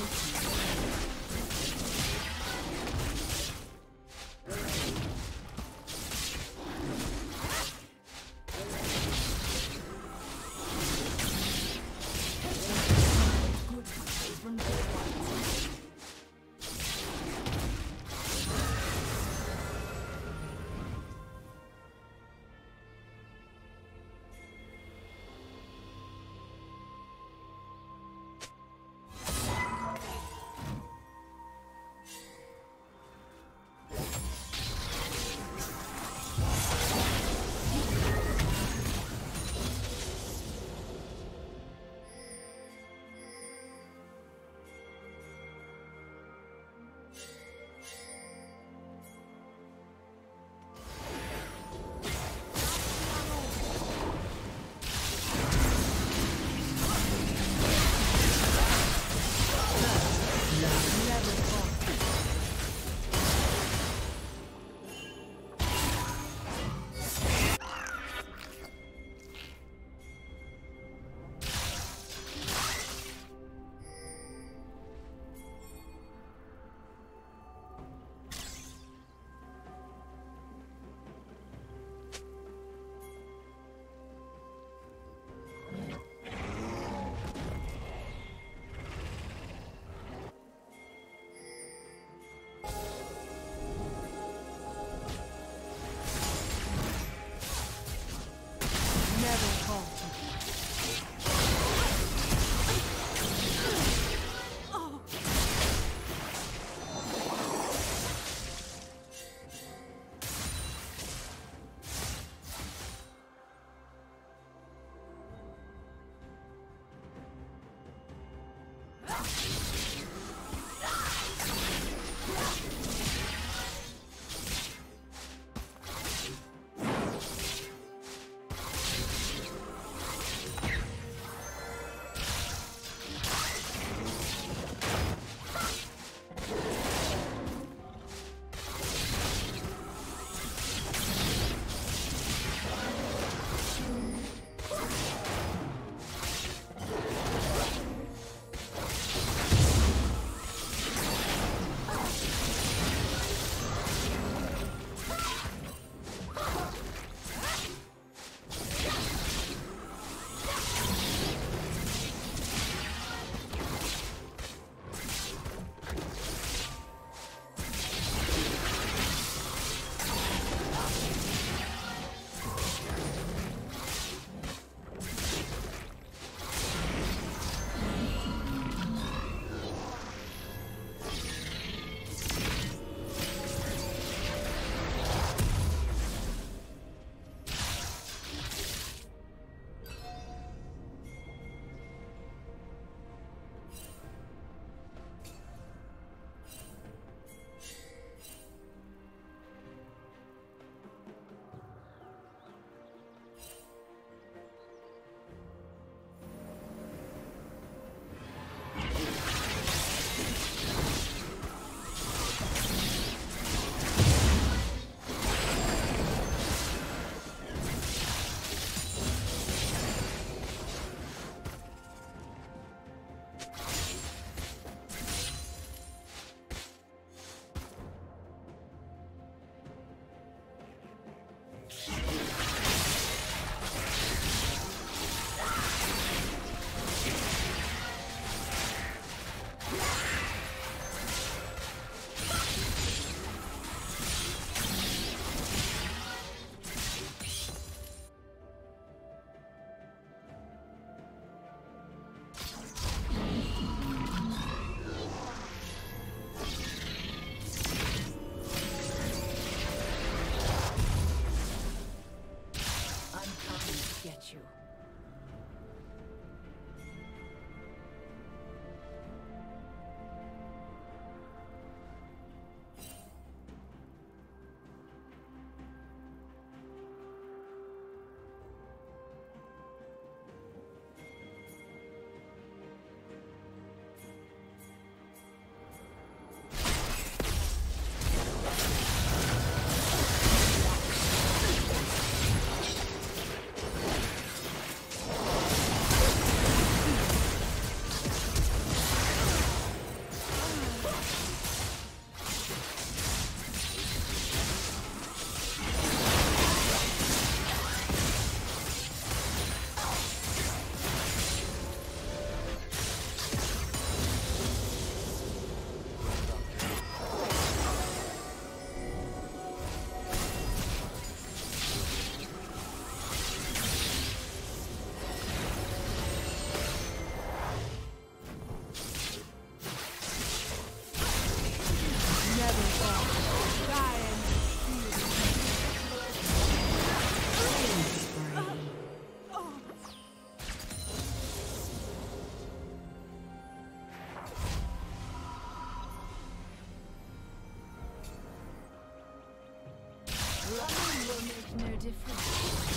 Thank you. Difference.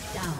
Shut down.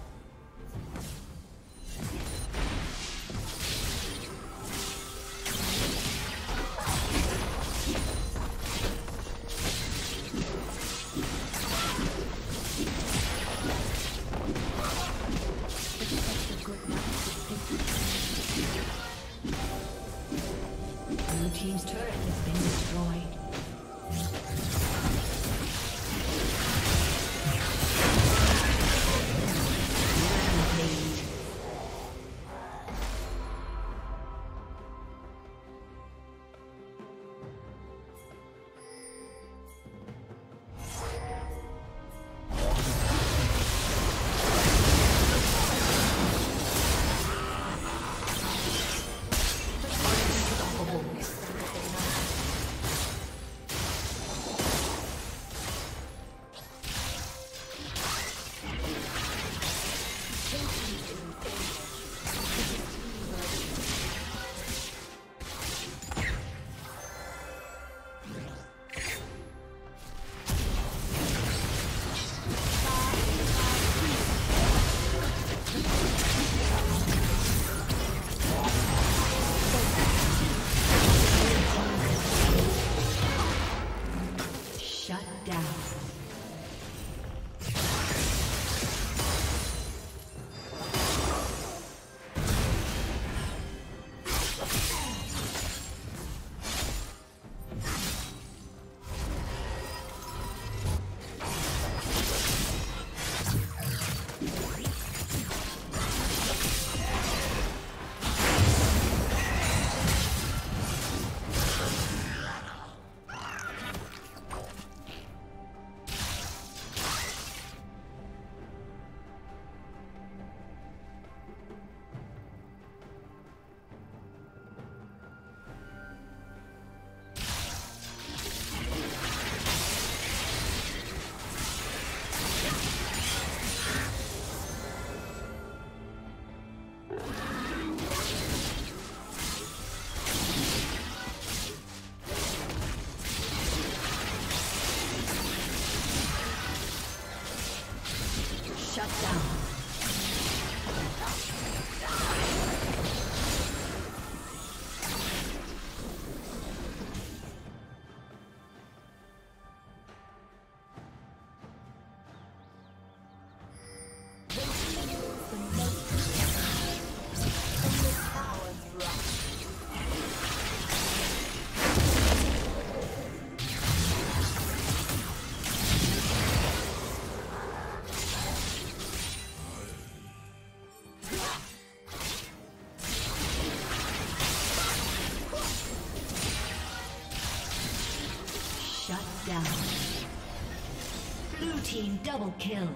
Double kill.